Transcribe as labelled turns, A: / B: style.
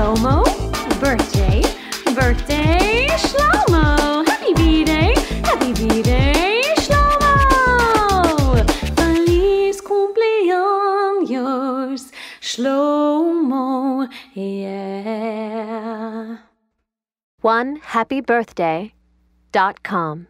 A: Shlomo, birthday, birthday, Shlomo. Happy birthday, happy B-Day, Shlomo. Feliz cumpleaños, Shlomo, yeah.
B: One happy birthday dot com.